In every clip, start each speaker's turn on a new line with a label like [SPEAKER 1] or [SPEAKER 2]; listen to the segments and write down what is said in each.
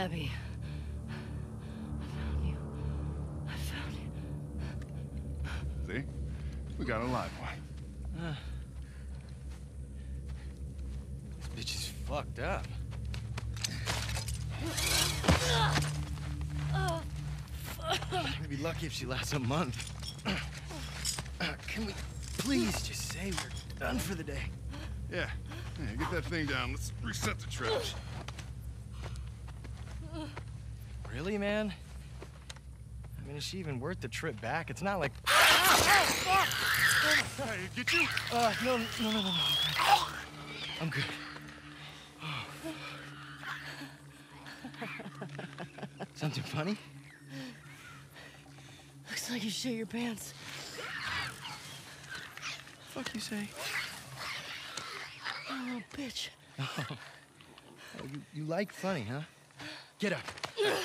[SPEAKER 1] Abby. I found you. I found you.
[SPEAKER 2] See? We got a live one. Ah.
[SPEAKER 3] This bitch is fucked up. Gonna be lucky if she lasts a month. Can we please just say we're done for the day?
[SPEAKER 2] Yeah. Yeah, get that thing down. Let's reset the traps.
[SPEAKER 3] Really, man? I mean, is she even worth the trip back? It's not like.
[SPEAKER 2] Hey, get you?
[SPEAKER 3] Uh, no, no, no, no, no. I'm good. Something funny?
[SPEAKER 1] Looks like you shit your pants.
[SPEAKER 3] Fuck you say?
[SPEAKER 1] Oh, bitch.
[SPEAKER 3] Oh, you, you like funny, huh? Get up.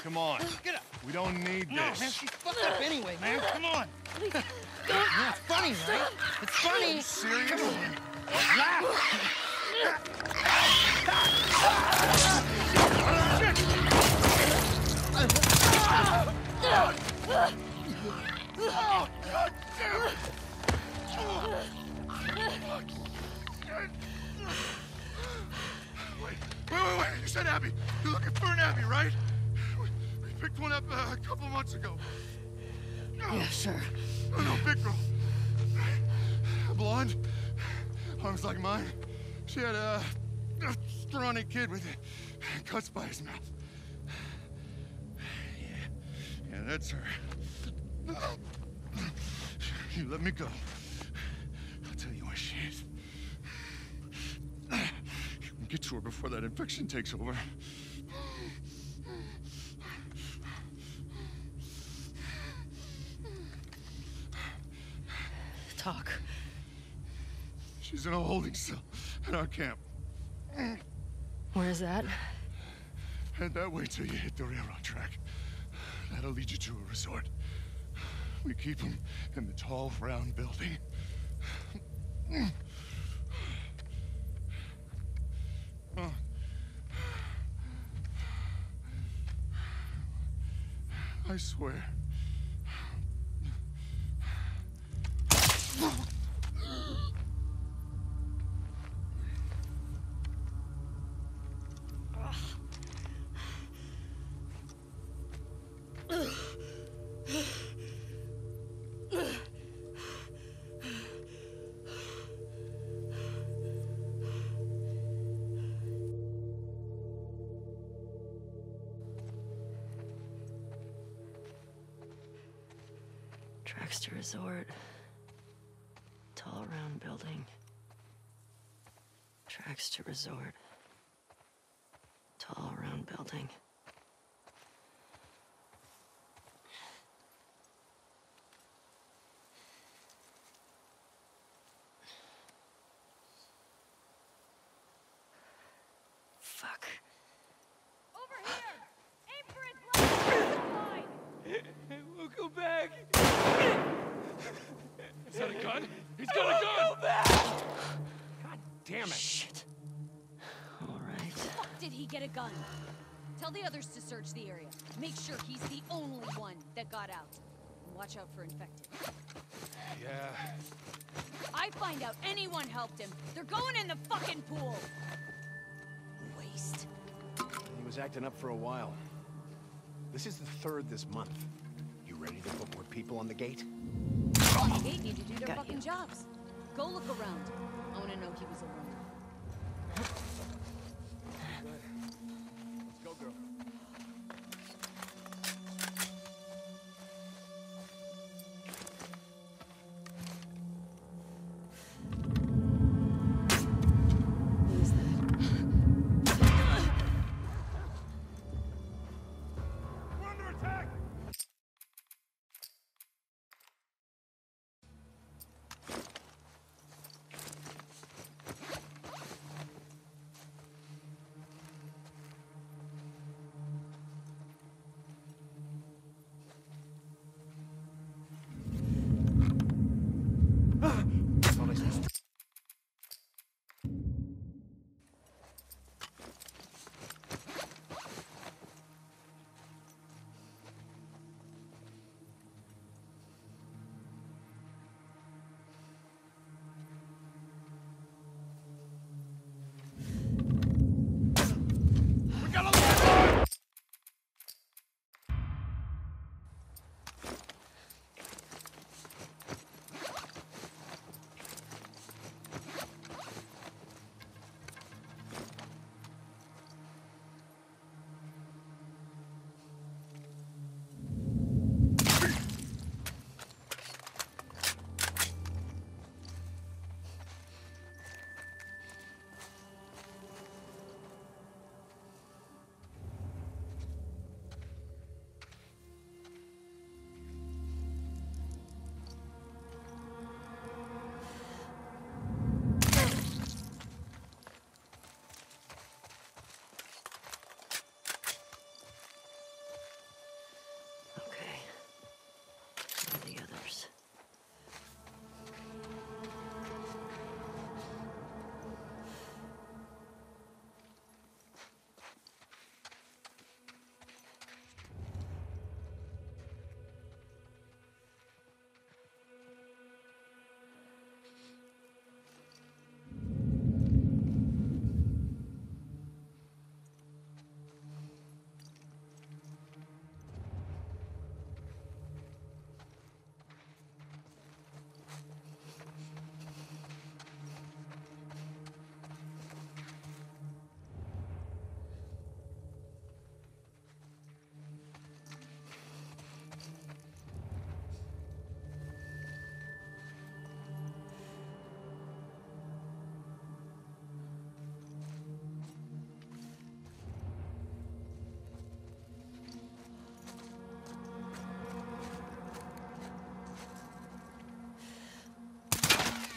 [SPEAKER 2] Come on.
[SPEAKER 3] Get up.
[SPEAKER 2] We don't need
[SPEAKER 3] No,
[SPEAKER 2] this.
[SPEAKER 3] man, she's fucked up anyway, man. Come on. Yeah, it's funny, right? It's funny.
[SPEAKER 2] Serious?
[SPEAKER 3] Come on. Laugh.
[SPEAKER 2] Oh, God damn it! Wait, wait, wait, wait. You said Abby. You're looking for an Abby, right? Picked one up uh, a couple months ago.
[SPEAKER 1] Yeah, sure.
[SPEAKER 2] Oh, no, big girl. Blonde, arms like mine. She had a, a scrawny kid with cuts by his mouth. Yeah, yeah, that's her. You let me go. I'll tell you where she is. Get to her before that infection takes over. In a holding cell at our camp.
[SPEAKER 1] Where's that?
[SPEAKER 2] Head that way till you hit the railroad track. That'll lead you to a resort. We keep them in the tall, round building. Oh. I swear.
[SPEAKER 1] Traxter Resort. Tall round building. Tracks to Resort. Tall round building. Fuck.
[SPEAKER 4] Over here! Aim for his left line!
[SPEAKER 3] Welcome back.
[SPEAKER 2] Is that a gun? He's got a gun!
[SPEAKER 3] God damn it.
[SPEAKER 1] Shit. All right.
[SPEAKER 4] Fuck did he get a gun? Tell the others to search the area. Make sure he's the only one that got out. And watch out for infected.
[SPEAKER 2] Yeah.
[SPEAKER 4] I find out anyone helped him. They're going in the fucking pool. Waste.
[SPEAKER 5] He was acting up for a while. This is the third this month. You ready to put more people on the gate?
[SPEAKER 4] The gate need to do their
[SPEAKER 1] Got
[SPEAKER 4] fucking
[SPEAKER 1] you.
[SPEAKER 4] jobs. Go look around. I want to know he was alone.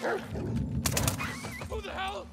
[SPEAKER 1] Who the hell?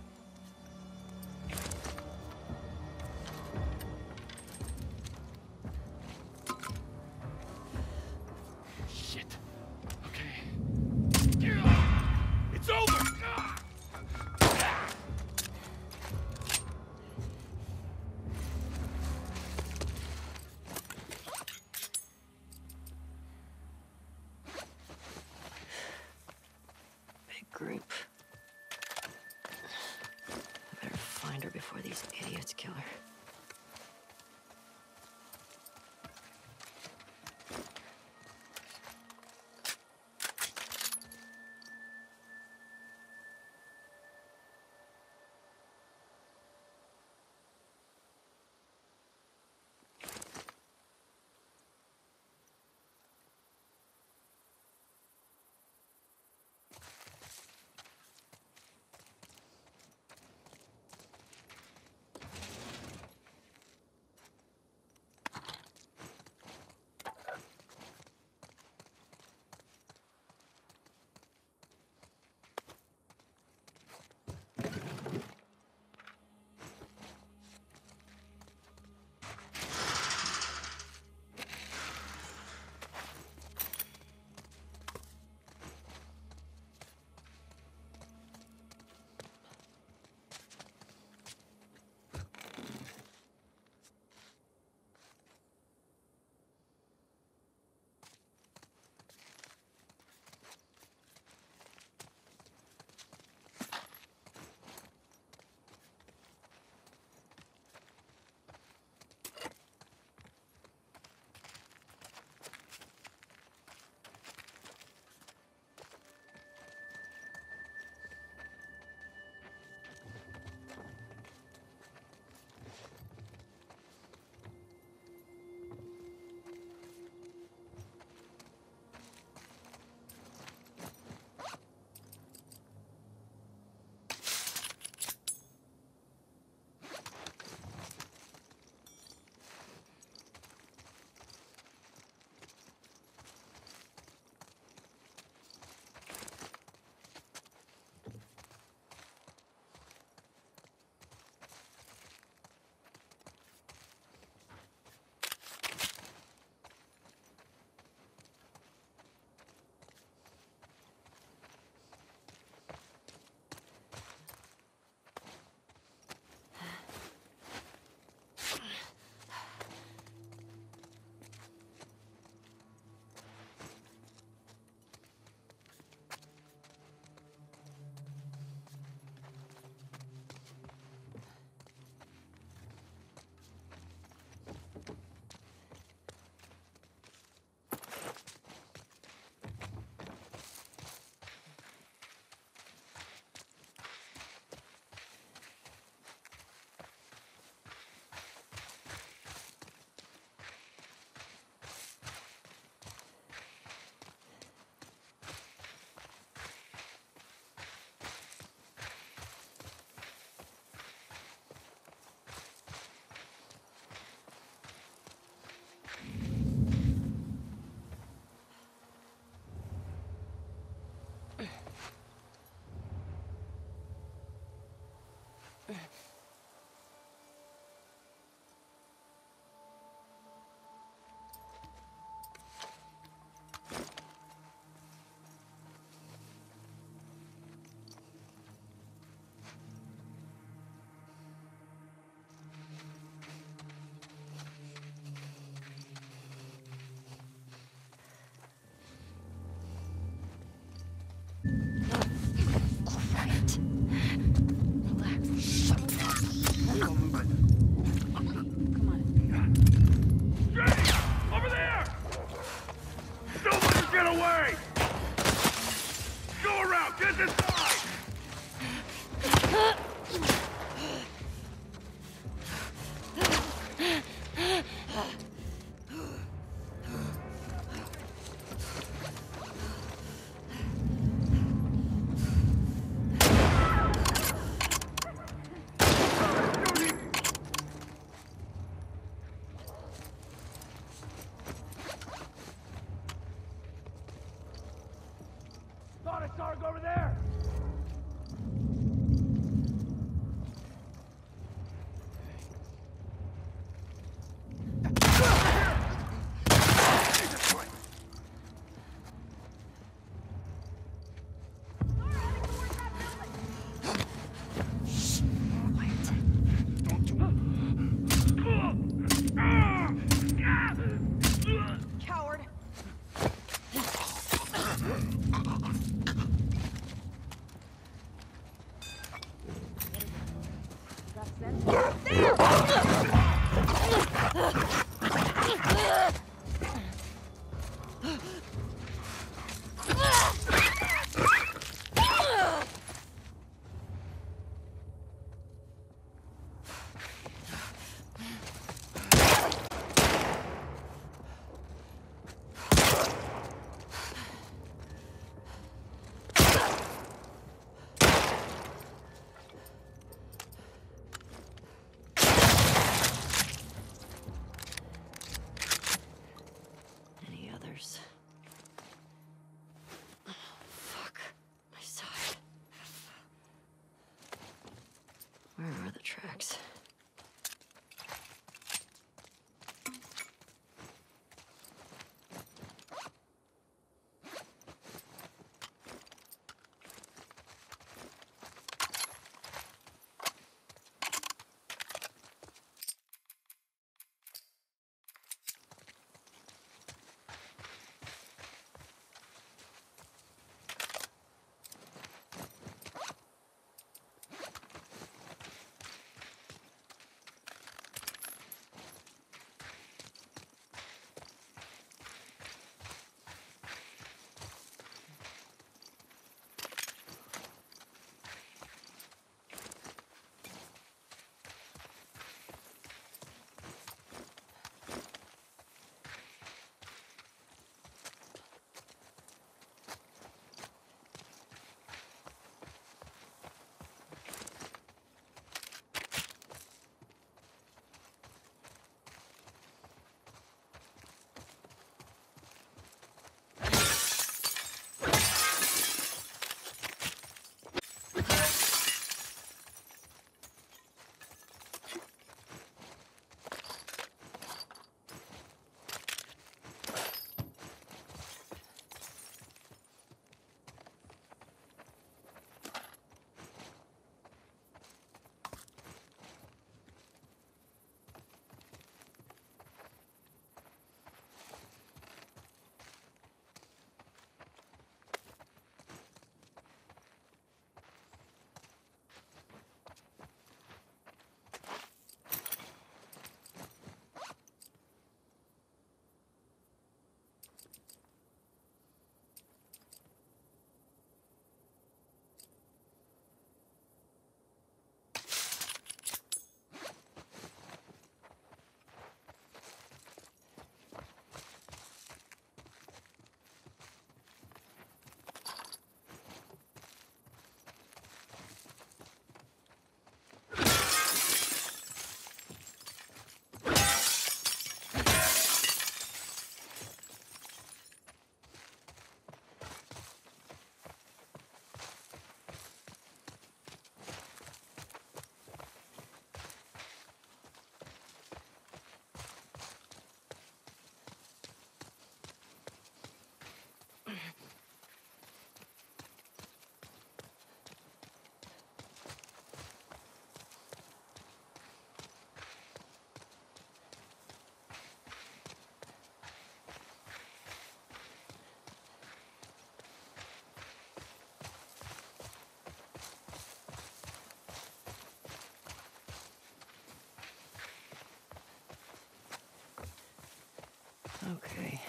[SPEAKER 1] Okay.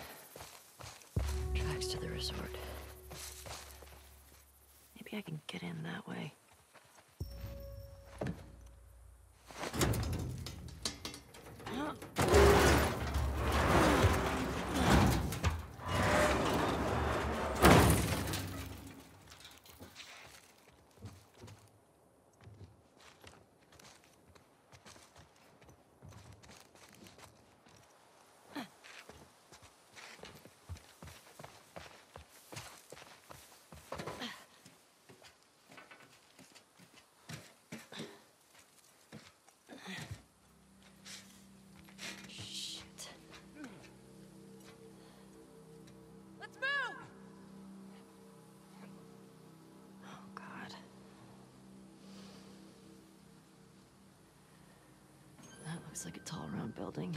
[SPEAKER 1] Tracks to the resort. Looks like a tall, round building.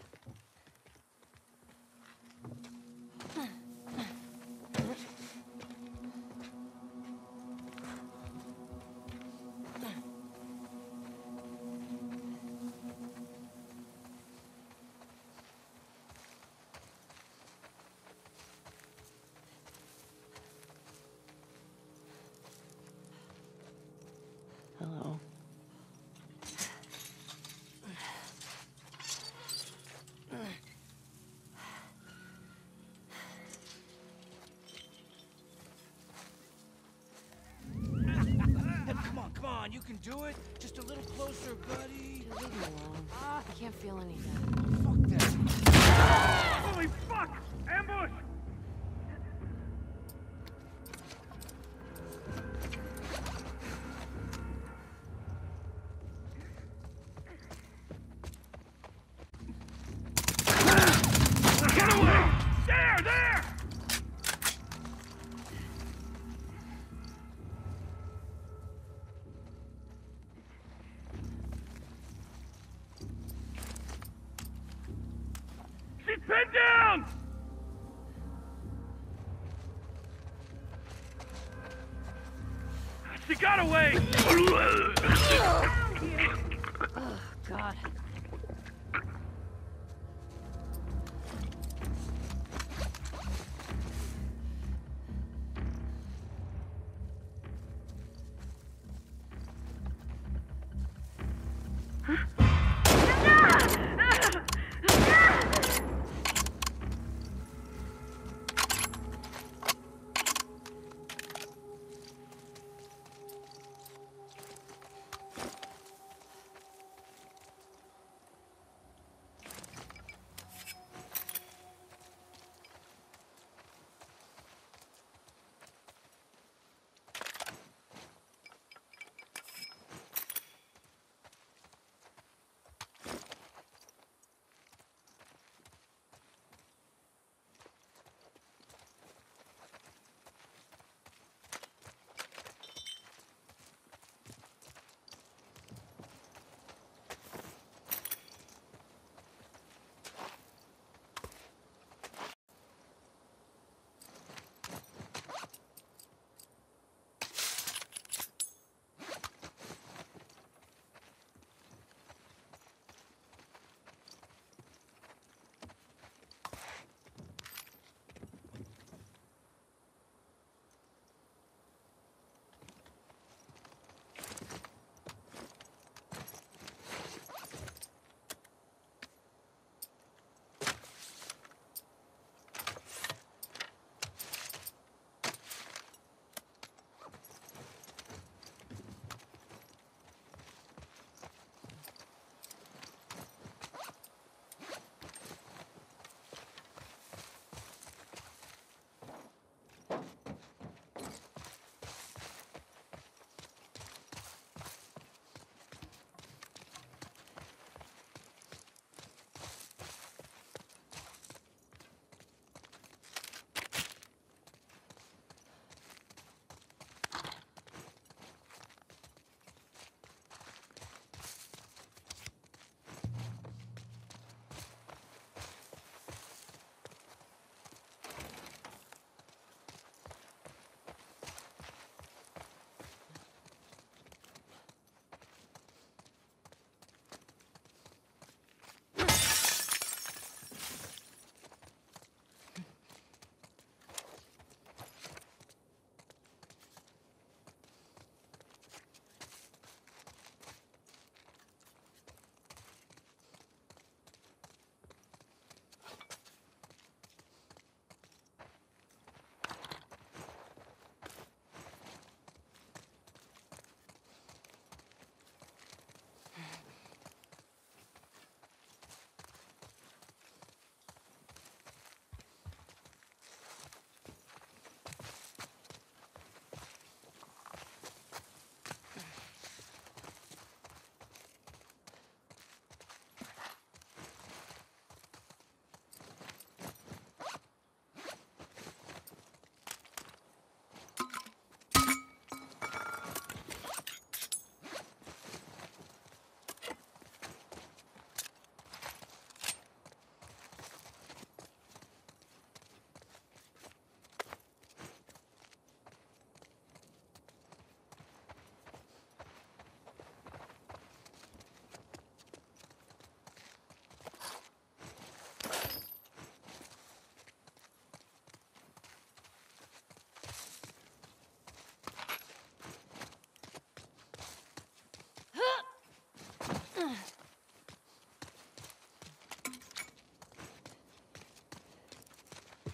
[SPEAKER 6] can do it. Just a little closer, buddy.
[SPEAKER 1] Leave me alone. Ah. I can't feel anything.
[SPEAKER 6] Fuck that.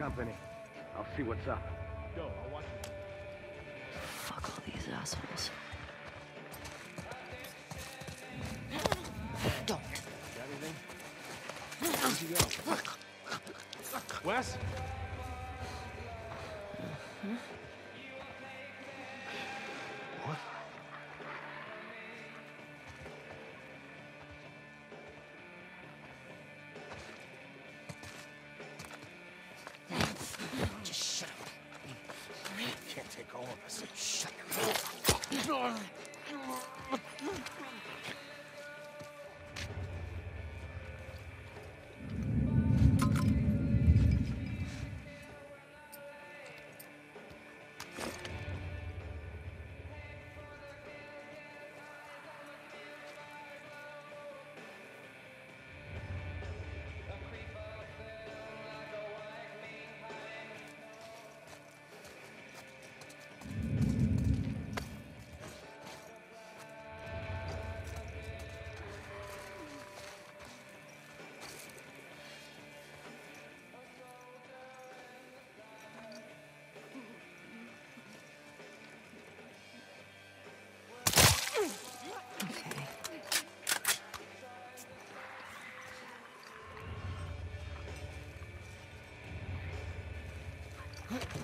[SPEAKER 5] company. I'll see what's up. Go, I'll watch you.
[SPEAKER 1] Fuck all these assholes. Don't.
[SPEAKER 5] Got anything? Where'd you go? Wes? What?
[SPEAKER 1] It.